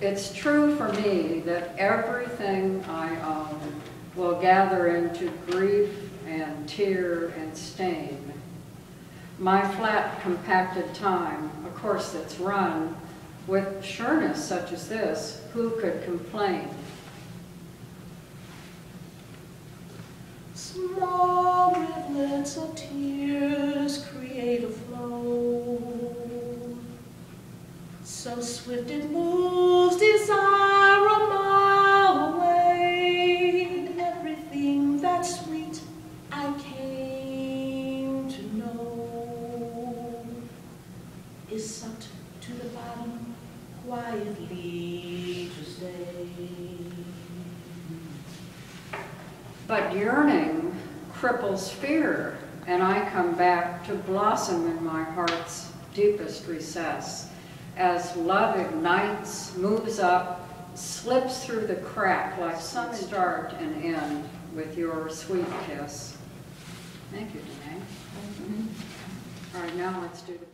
It's true for me that everything I own will gather into grief and tear and stain. My flat compacted time, a course that's run, with sureness such as this, who could complain? Small rivulets of tears So swift it moves, desire a mile away. Everything that's sweet I came to know is sucked to the bottom quietly to stay. But yearning cripples fear, and I come back to blossom in my heart's deepest recess. As love ignites, moves up, slips through the crack like some start and end with your sweet kiss. Thank you, Denée. Mm-hmm. All right, now let's do the